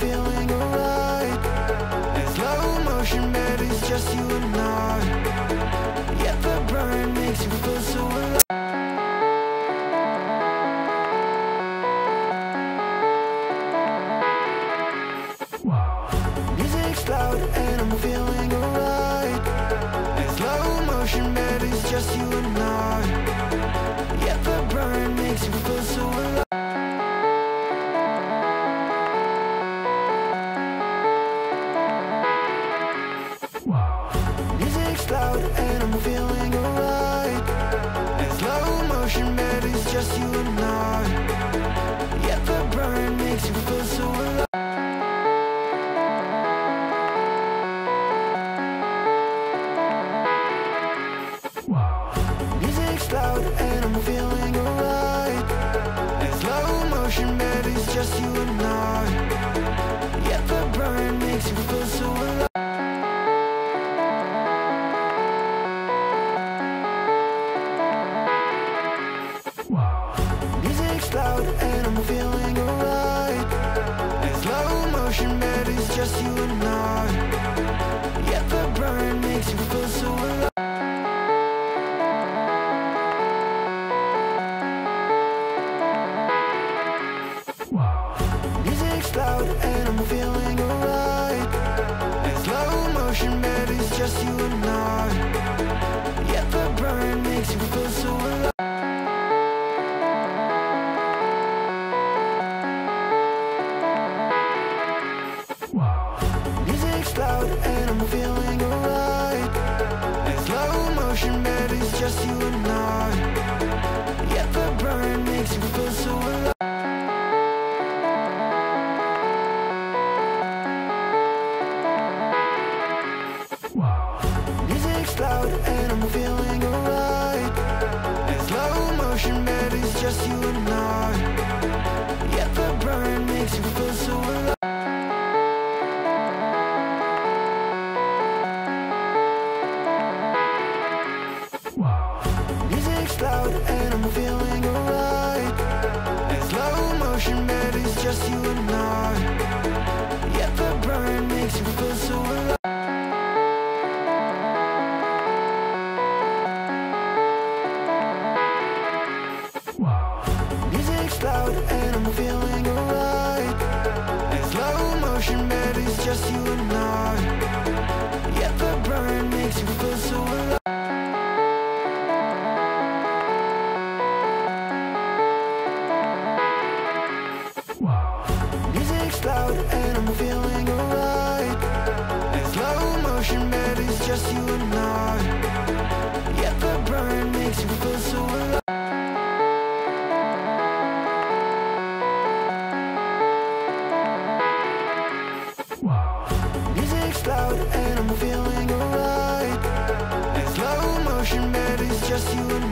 feeling alright. Slow motion, baby, it's just you and I. motion, baby, it's just you and I. Yeah, the burn makes you feel so alive. Music's loud motion, baby, it's just you and I. Yeah, the burn makes you feel so alive. Music's loud and I'm feeling alright. Slow motion, just you and I. Yeah, the burn makes you feel so alive. Just you and I. The burn makes you feel so alive. Music's loud and I'm feeling alright. Slow motion, baby, it's just you and I. Music's loud and I'm feeling alright. Slow motion, baby, it's just you and I. Yeah, the burn makes you feel so alive. Music's loud and I'm feeling alright. Slow motion, baby, it's just you and I. Music's loud and I'm feeling alright. Slow motion, baby, it's just you and I. Yet the burn makes me feel so alive. Music's loud and I'm feeling alright. Slow motion, baby, it's just you and I.